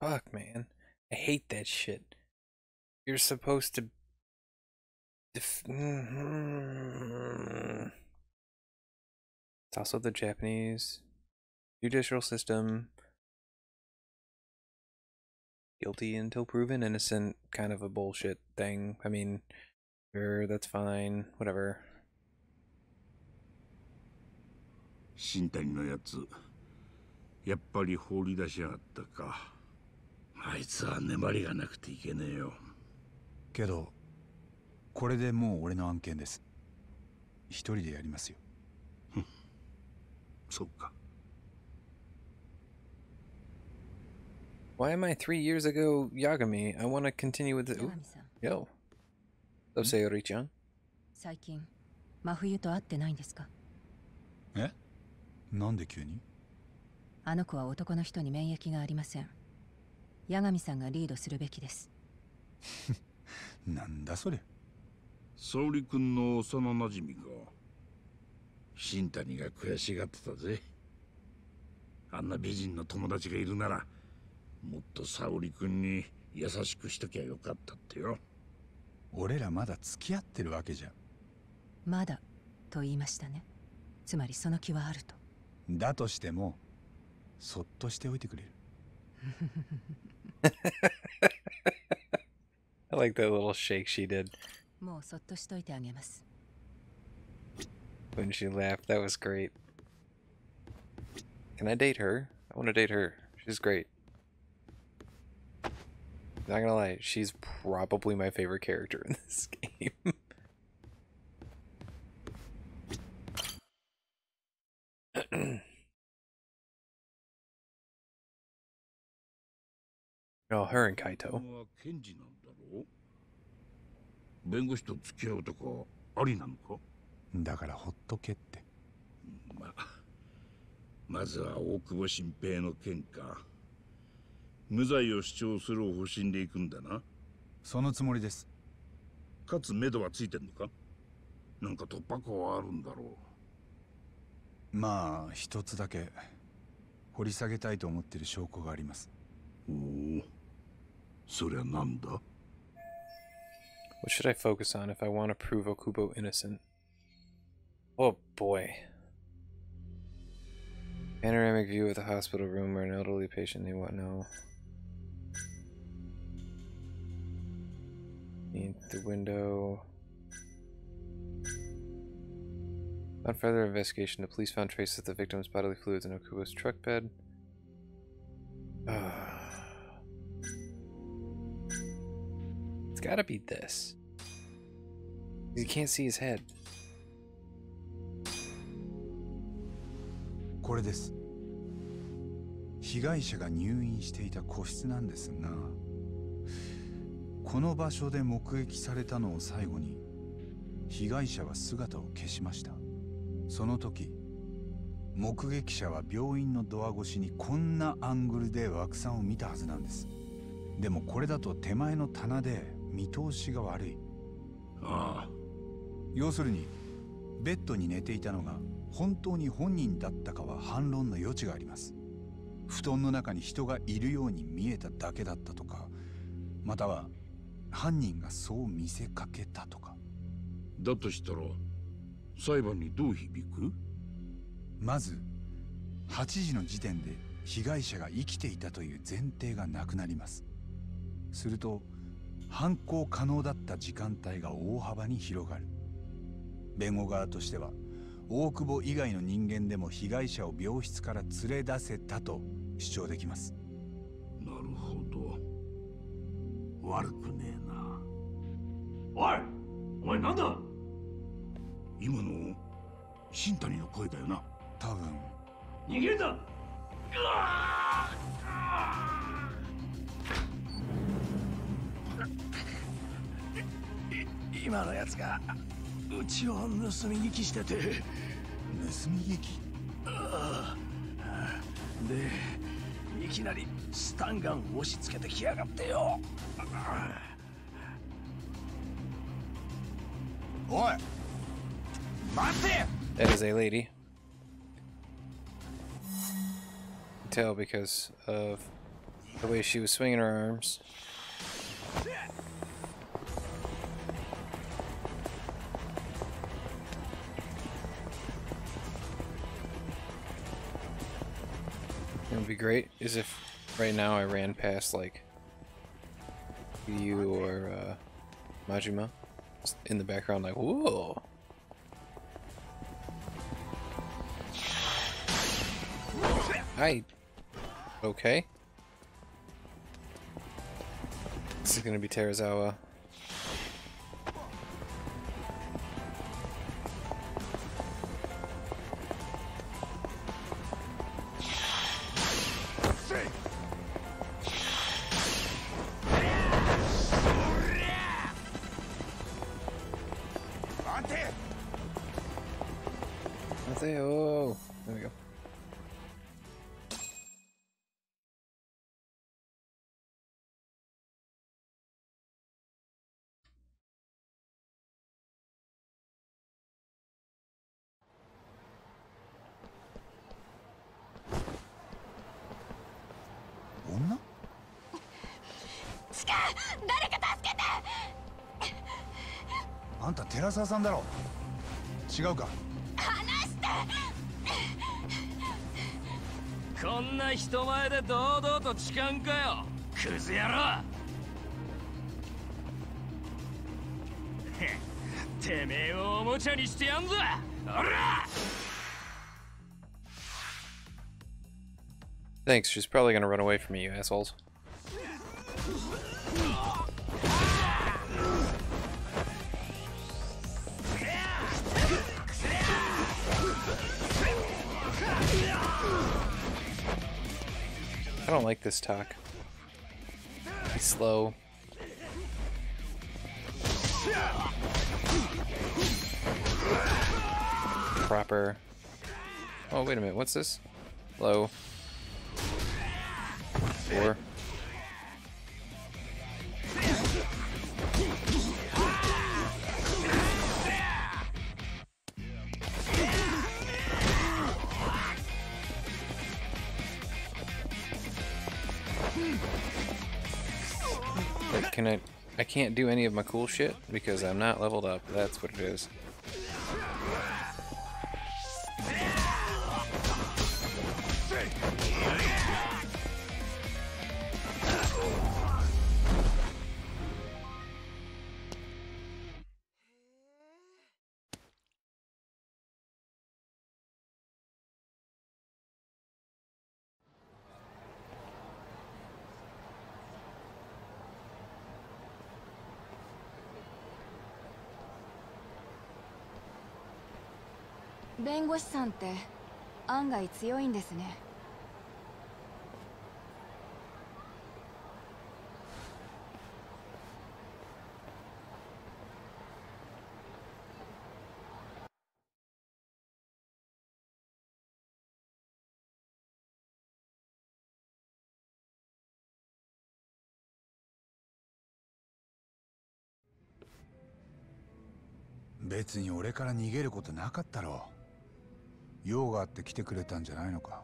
Fuck, man. I hate that shit. You're supposed to. Def- mm-hmm. It's also the Japanese judicial system. Guilty until proven innocent, kind of a bullshit thing. I mean, sure, that's fine, whatever. 新谷のやつやっぱり放り出しやがったか あいつは粘りがなくていけねえよ。けどこれでもう俺の案件です。一人でやりますよ。そうか。Why am I three years ago Yagami? I want to continue with the. Ooh, yo. So, Sayori-chan. 最近真冬と会ってないんですか？え？なんで急に？あの子は男の人に免疫がありません八神さんがリードするべきです。なんだそれ。沙織君の幼なじみか新谷が悔しがってたぜ。あんな美人の友達がいるならもっと沙織君に優しくしときゃよかったってよ。俺らまだ付き合ってるわけじゃ。まだと言いましたね。つまりその気はあると。だとしてもそっとしておいてくれる I like that little shake she did. When she laughed, that was great. Can I date her? I want to date her. She's great. Not gonna lie, she's probably my favorite character in this game. oh, her and Kaito. 君は検事なんだろう？弁護士と付き合うとかありなのか？だからほっとけって。まあまずは大久保新平の件か。無罪を主張する方針で行くんだな。そのつもりです。かつ目処はついてんのか？なんか突破口はあるんだろまあ一つだけ掘り下げたいと思ってる証拠があります。うおお そりゃなんだ What should I focus on if I want to prove Okubo innocent? Oh boy. Panoramic view of the hospital room where an elderly patient they want no. Need the window. On further investigation, the police found traces of the victim's bodily fluids in Okubo's truck bed. it's Gotta be this. You can't see his head. これです被害者が入院していた個室なんですがこの場所で目撃されたのを最後に被害者は姿を消しましたその時目撃者は病院のドア越しにこんなアングルで枠さんを見たはずなんですでもこれだと手前の棚で見通しが悪い。ああ。要するにベッドに寝ていたのが本当に本人だったかは反論の余地があります。布団の中に人がいるように見えただけだったとかまたは犯人がそう見せかけたとか。だとしたら裁判にどう響く？まず8時の時点で被害者が生きていたという前提がなくなります。すると犯行可能だった時間帯が大幅に広がる。弁護側としては大久保以外の人間でも被害者を病室から連れ出せたと主張できます。なるほど。悪くねえな。おいお前なんだ？今の新谷の声だよな。多分。逃げるんだ今のやつがうちを盗み聞きしてて盗み聞きでいきなりスタンガン押し付けてきやがってよおい待て That is a lady. Tell because of The way she was swinging her arms. It would be great is if right now I ran past like you or uh, Majima in the background like whoa. I okay. This is gonna be Terazawa. チカ誰か助けてあんた寺澤さんだろ。違うか。こんな人前で堂々と痴漢かよ。クズ野郎。へてめえをおもちゃにしてやんぞ。おら。Thanks. She's probably gonna run away from me, you assholes. I don't like this talk. He's slow. Proper. Oh, wait a minute. What's this? Low. Four. Can't do any of my cool shit because I'm not leveled up. That's what it is.「弁護士さんって案外強いんですね。別に俺から逃げることなかったろう。用があって来てくれたんじゃないのか？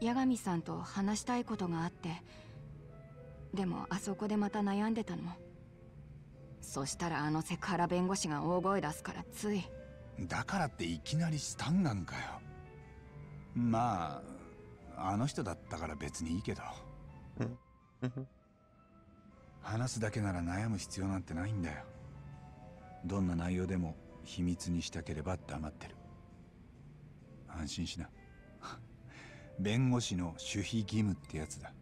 八神さんと話したいことがあってでもあそこでまた悩んでたの。そしたらあのセクハラ弁護士が大声出すからつい。だからっていきなりスタンガンかよ。まああの人だったから別にいいけど。話すだけなら悩む必要なんてないんだよ。どんな内容でも秘密にしたければ黙ってる安心しな。弁護士の守秘義務ってやつだ。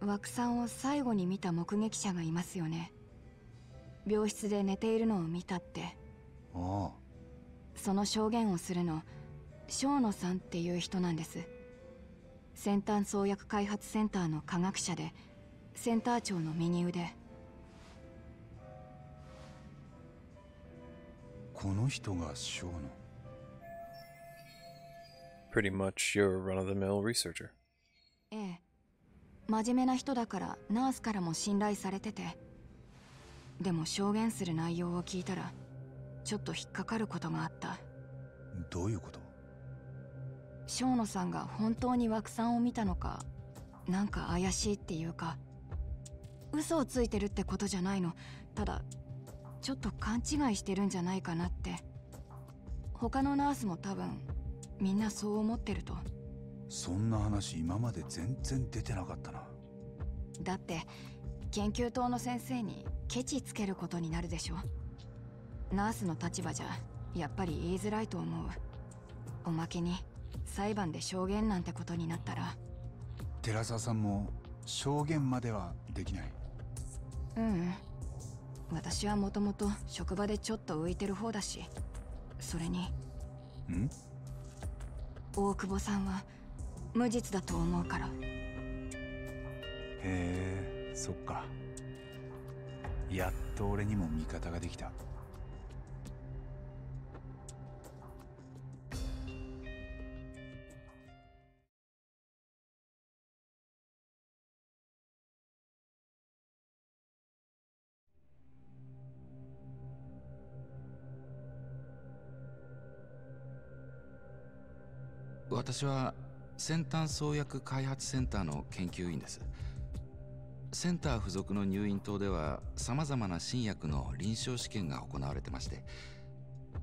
枠さんを最後に見た目撃者がいますよね。病室で寝ているのを見たって。おうその証言をするの正野さんっていう人なんです。先端創薬開発センターの科学者でセンター長の右腕この人がショーの。Pretty much your run of the mill researcher. ええ。真面目な人だからナースからも信頼されてて。でも証言する内容を聞いたらちょっと引っかかることがあった。どういうこと？生野さんが本当に枠さんを見たのかなんか怪しいっていうか。嘘をついてるってことじゃないの。ただちょっと勘違いしてるんじゃないかなって。他のナースも多分みんなそう思ってると。そんな話今まで全然出てなかったな。だって研究棟の先生にケチつけることになるでしょ。ナースの立場じゃやっぱり言いづらいと思う。おまけに裁判で証言なんてことになったら。寺澤さんも証言まではできない。うんうん私はもともと職場でちょっと浮いてる方だしそれにん？大久保さんは無実だと思うから。へえそっか。やっと俺にも味方ができた私は先端創薬開発センターの研究員です。センター付属の入院棟では様々な新薬の臨床試験が行われてまして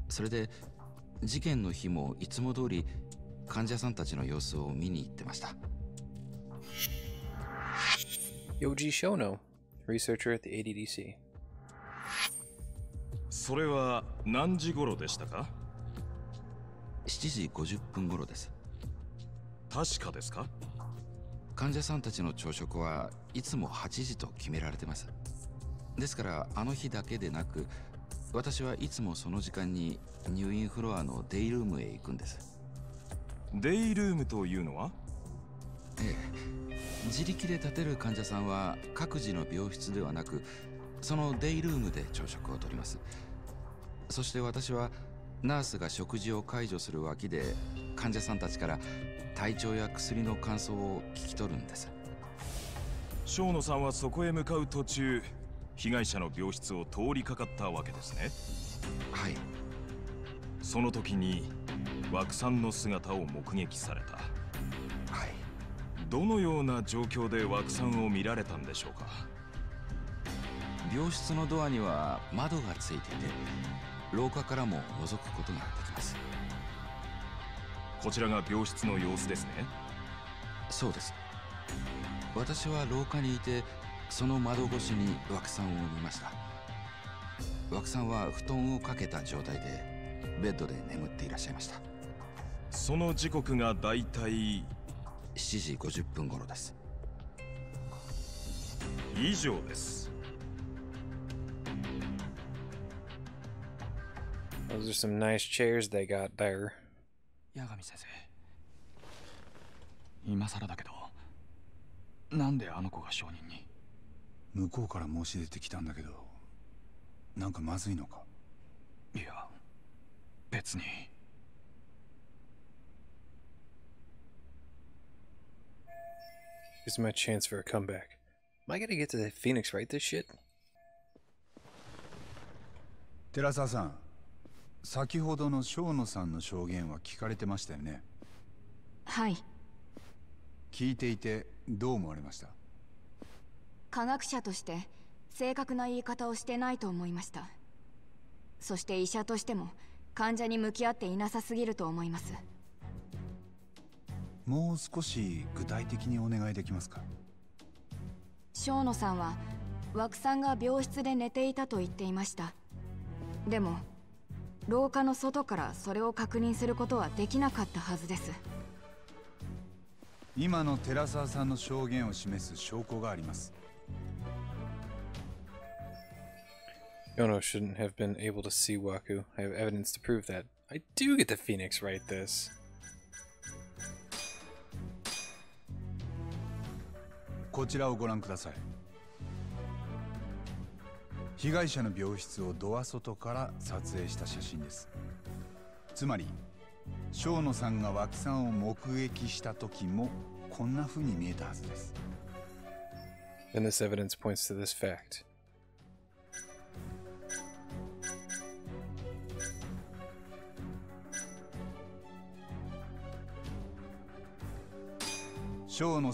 それで事件の日もいつも通り患者さんたちの様子を見に行ってました。Yoji Shono, researcher at the ADDC. それは何時頃でしたか？7時50分頃です確かですか？患者さんたちの朝食はいつも8時と決められてます。ですからあの日だけでなく私はいつもその時間に入院フロアのデイルームへ行くんです。デイルームというのは？ええ。自力で立てる患者さんは各自の病室ではなくそのデイルームで朝食をとります。そして私はナースが食事を介助する脇で患者さんたちから体調や薬の感想を聞き取るんです。生野さんはそこへ向かう途中被害者の病室を通りかかったわけですね。はい。その時に枠さんの姿を目撃された。はい。どのような状況で枠さんを見られたんでしょうか？病室のドアには窓がついていて廊下からも覗くことができますこちらが病室の様子ですね。そうです。私は廊下にいてその窓越しに枠さんを見ました。枠さんは布団をかけた状態でベッドで眠っていらっしゃいました。その時刻がだいたい7時50分頃です。以上です。Those are some nice chairs they got there. 八神先生今更だけどなんであの子が証人に向こうから申し出てきたんだけどなんかまずいのかいや別に This is my chance for a comeback. Am I gonna get to the Phoenix right this shit? 寺澤さん先ほどの生野さんの証言は聞かれてましたよね？はい。聞いていてどう思われました？科学者として正確な言い方をしてないと思いました。そして医者としても患者に向き合っていなさすぎると思います。もう少し具体的にお願いできますか？生野さんは枠さんが病室で寝ていたと言っていました。でも廊下の外からそれを確認することはできなかったはずです今の寺澤さんの証言を示す証拠があります Yono shouldn't have been able to see Waku. I have evidence to prove that. I do get the Phoenix right this. こちらをご覧ください被害者の病室をドア外から撮影した写真ですつまり生野さんが脇さんを目撃した時もこんな風に見えたはずです And this evidence points to this fact.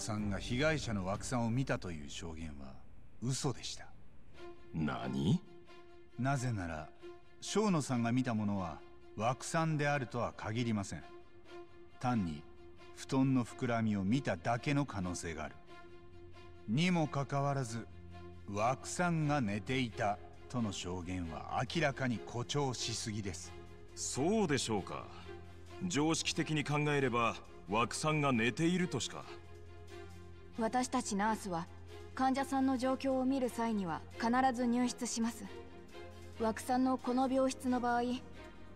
さんが被害者の枠さんを見たという証言は嘘でした何？なぜなら生野さんが見たものは枠さんであるとは限りません。単に布団の膨らみを見ただけの可能性がある。にもかかわらず枠さんが寝ていたとの証言は明らかに誇張しすぎです。そうでしょうか。常識的に考えれば枠さんが寝ているとしか。私たちナースは患者さんの状況を見る際には必ず入室します。枠さんのこの病室の場合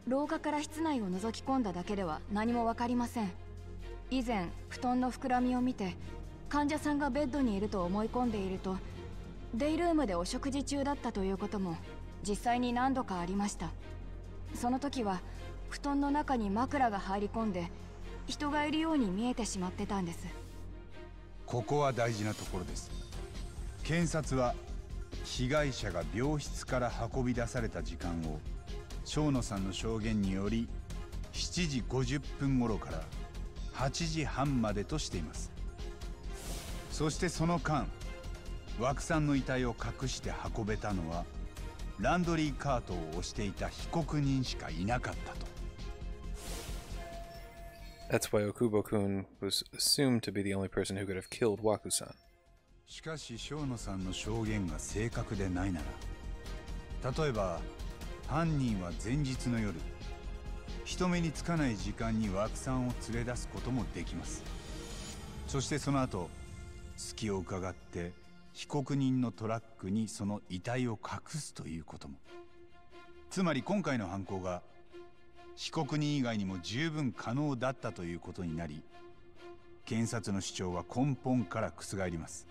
廊下から室内を覗き込んだだけでは何も分かりません。以前布団の膨らみを見て患者さんがベッドにいると思い込んでいるとデイルームでお食事中だったということも実際に何度かありました。その時は布団の中に枕が入り込んで人がいるように見えてしまってたんです。ここは大事なところです。検察は被害者が病室から運び出された時間を生野さんの証言により7時50分頃から8時半までとしていますそしてその間枠さんの遺体を隠して運べたのはランドリーカートを押していた被告人しかいなかったと That's why Okubo-kun was assumed to be the only person who could have killed Waku-san. しかし生野さんの証言が正確でないなら例えば犯人は前日の夜人目につかない時間に枠さんを連れ出すこともできます。そしてその後隙を伺って被告人のトラックにその遺体を隠すということも。つまり今回の犯行が被告人以外にも十分可能だったということになり検察の主張は根本から覆ります。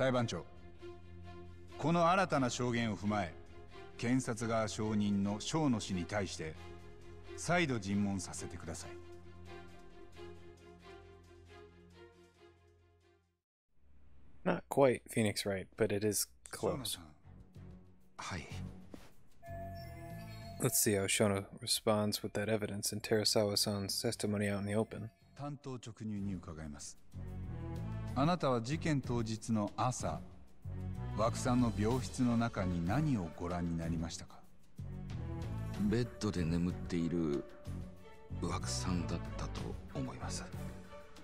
裁判長この新たな証言を踏まえ検察側証人の生野氏に対して再度尋問させてください Not quite Phoenix Wright, but it is close. さんはい Let's see how Shono responds with that evidence and Terasawa-san's testimony out in the open. 担当直入に伺いますあなたは事件当日の朝枠さんの病室の中に何をご覧になりましたか？ベッドで眠っている枠さんだったと思います。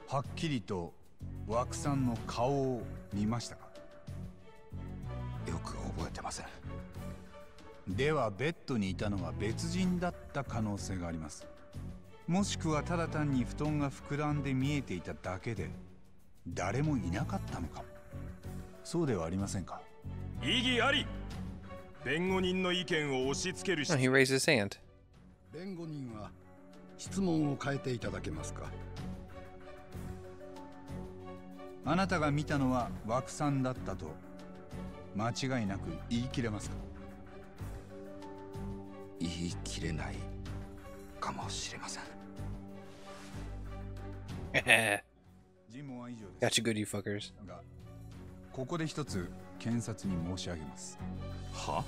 はっきりと枠さんの顔を見ましたか？よく覚えてません。ではベッドにいたのは別人だった可能性があります。もしくはただ単に布団が膨らんで見えていただけで誰もいなかったのかも。そうではありませんか？異議あり。弁護人の意見を押し付ける No, he raised his hand. 弁護人は質問を変えていただけますか？あなたが見たのは枠さんだったと間違いなく言い切れますか？言い切れないかもしれません 尋問は以上です you good, you fuckers. がここで一つ検察に申し上げますは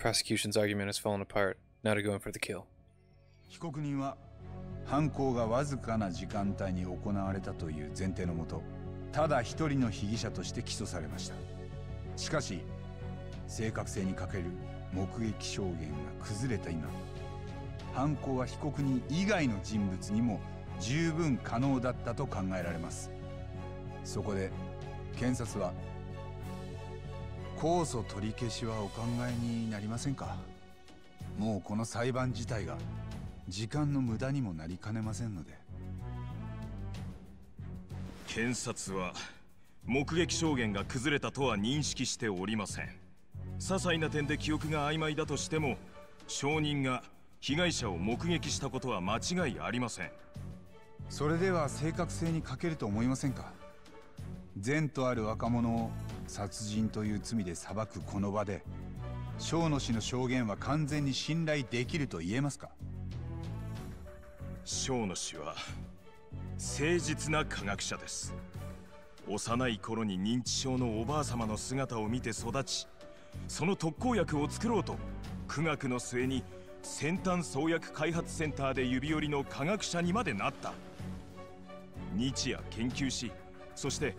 ？Prosecution's argument has fallen apart. Now to go in for the kill. 被告人は犯行がわずかな時間帯に行われたという前提のもとただ一人の被疑者として起訴されましたしかし正確性に欠ける目撃証言が崩れた今犯行は被告人以外の人物にも十分可能だったと考えられます。そこで検察は控訴取り消しはお考えになりませんか？もうこの裁判自体が時間の無駄にもなりかねませんので。検察は目撃証言が崩れたとは認識しておりません。些細な点で記憶が曖昧だとしても証人が被害者を目撃したことは間違いありません。それでは正確性に欠けると思いませんか？善とある若者を殺人という罪で裁くこの場で生野氏の証言は完全に信頼できると言えますか？生野氏は誠実な科学者です。幼い頃に認知症のおばあ様の姿を見て育ちその特効薬を作ろうと苦学の末に先端創薬開発センターで指折りの科学者にまでなった。日夜研究しそして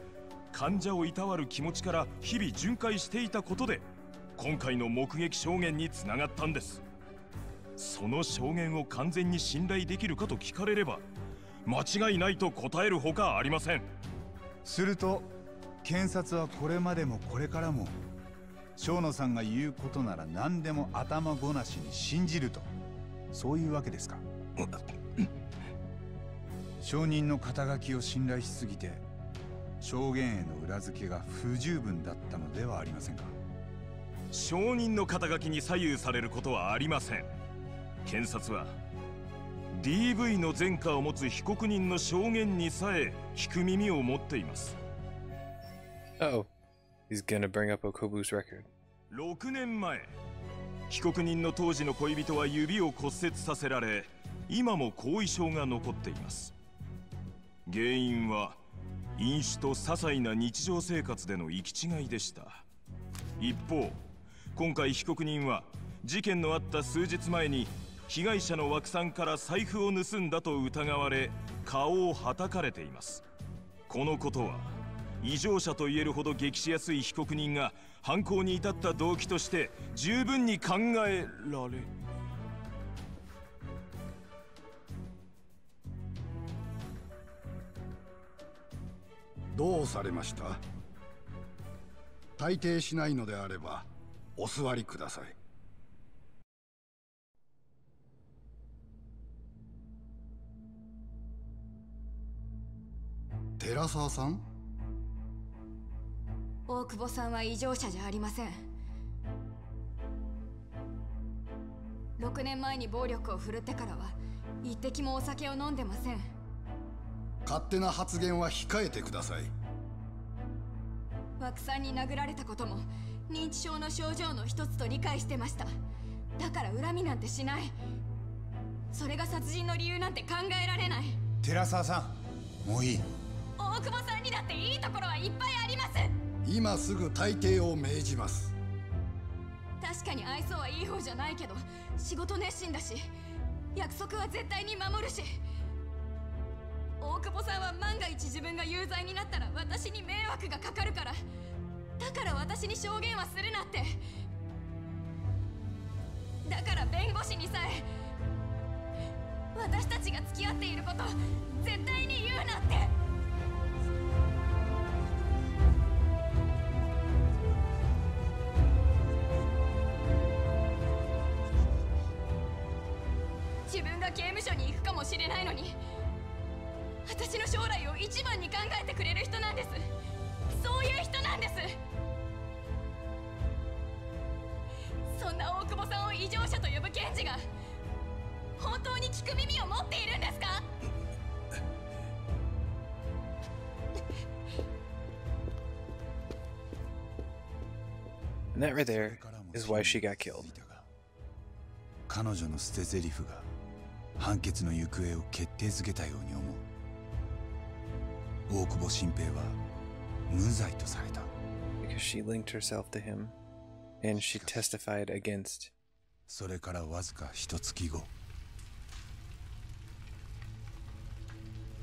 患者をいたわる気持ちから日々巡回していたことで今回の目撃証言につながったんです。その証言を完全に信頼できるかと聞かれれば間違いないと答えるほかありません。すると検察はこれまでもこれからも生野さんが言うことなら何でも頭ごなしに信じるとそういうわけですか？証人の肩書きを信頼しすぎて証言への裏付けが不十分だったのではありませんか？証人の肩書きに左右されることはありません。検察は DV の前科を持つ被告人の証言にさえ聞く耳を持っています。Oh, he's gonna bring up Okobu's record. 6年前被告人の当時の恋人は指を骨折させられ今も後遺症が残っています原因は飲酒と些細な日常生活での行き違いでした。一方今回被告人は事件のあった数日前に被害者の枠さんから財布を盗んだと疑われ顔をはたかれています。このことは異常者と言えるほど激しやすい被告人が犯行に至った動機として十分に考えられどうされました？退廷しないのであればお座りください。寺沢さん？大久保さんは異常者じゃありません。6年前に暴力を振るってからは一滴もお酒を飲んでません。勝手な発言は控えてください。枠さんに殴られたことも認知症の症状の一つと理解してました。だから恨みなんてしない。それが殺人の理由なんて考えられない。寺沢さんもういい。大久保さんにだっていいところはいっぱいあります。今すぐ退廷を命じます。確かに愛想はいい方じゃないけど仕事熱心だし約束は絶対に守るし大久保さんは万が一自分が有罪になったら私に迷惑がかかるから。だから私に証言はするなって。だから弁護士にさえ。私たちが付き合っていること絶対に言うなって。right there is why she got killed. 彼女の捨て台詞が判決の行方を決定づけたように思う大久保新平は無罪とされた Because she linked herself to him and she testified against それからわずか一月後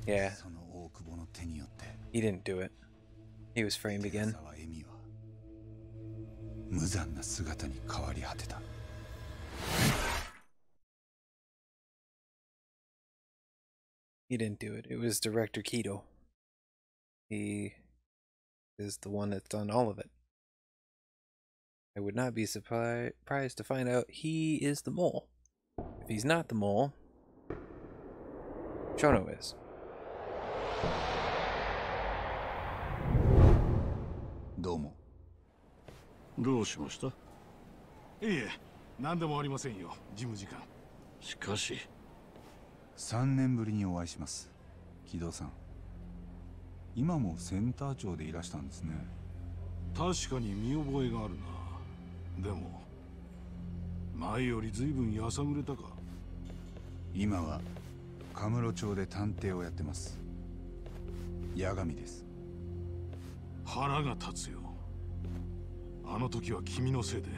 Yeah, その大久保の手によって he didn't do it. He was framed 寺 again. 沢恵美は無残な姿に変わり果てた He didn't do it. It was director Keto. He is the one that's done all of it. I would not be surpri- surprised to find out he is the mole. If he's not the mole, Shono is. どうも どうしました？いえ何でもありませんよ事務次官。しかし。3年ぶりにお会いします木戸さん。今もセンター長でいらしたんですね。確かに見覚えがあるな。でも前より随分やさぐれたか。今はカムロ町で探偵をやってます。八神です。腹が立つよあの時は君のせいで。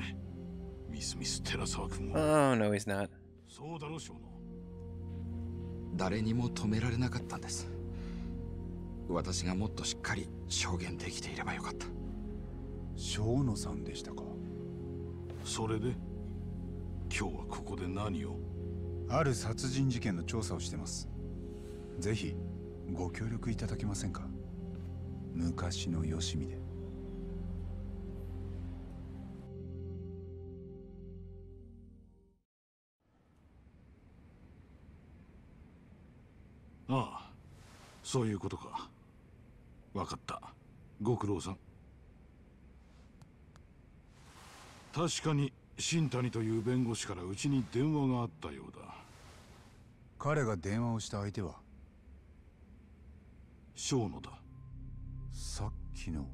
ミスミス寺沢君を Oh, no, he's not. そうだろ小野誰にも止められなかったんです。私がもっとしっかり証言できていればよかった。生野さんでしたか？それで？今日はここで何を？ある殺人事件の調査をしてます。ぜひご協力いただけませんか？昔のよしみでそういうことか。分かった。ご苦労さん。確かに新谷という弁護士からうちに電話があったようだ。彼が電話をした相手は？生野だ。さっきの。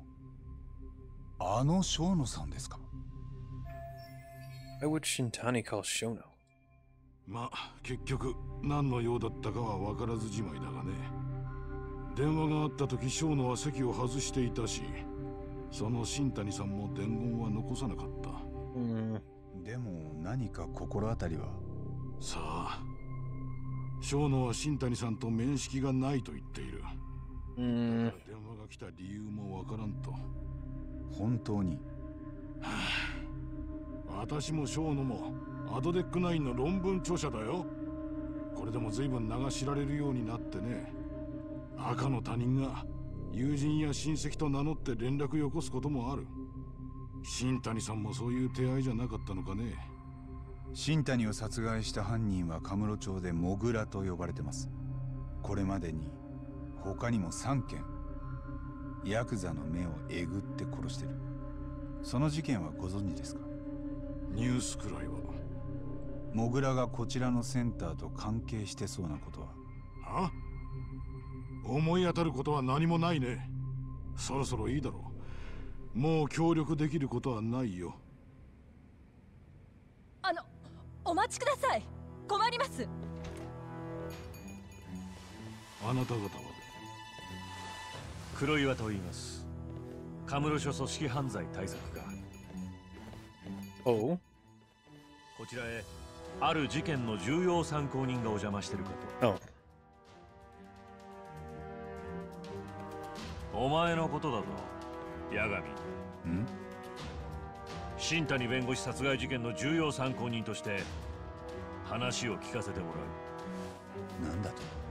あの生野さんですか？Why would Shintani call Shono? まあ結局何の用だったかは分からずじまいだがね電話があった時生野は席を外していたしその新谷さんも伝言は残さなかった。でも何か心当たりは？さあ生野は新谷さんと面識がないと言っている。電話が来た理由もわからんと。本当に、はあ、私も生野もアドデックナインの論文著者だよ。これでも随分名が知られるようになってね赤の他人が友人や親戚と名乗って連絡よこすこともある。新谷さんもそういう手合いじゃなかったのかね。新谷を殺害した犯人はカムロ町でモグラと呼ばれてます。これまでに他にも3件。ヤクザの目をえぐって殺してる。その事件はご存知ですか？ニュースくらいは。モグラがこちらのセンターと関係してそうなことは。は？思い当たることは何もないね。そろそろいいだろう。もう協力できることはないよ。あのお待ちください。困ります。あなた方は？黒岩と言います。カムロ署組織犯罪対策課。おこちらへある事件の重要参考人がお邪魔してるかとお前のことだぞ。八神。ん？新谷弁護士殺害事件の重要参考人として話を聞かせてもらう。なんだと？